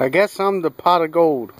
I guess I'm the pot of gold.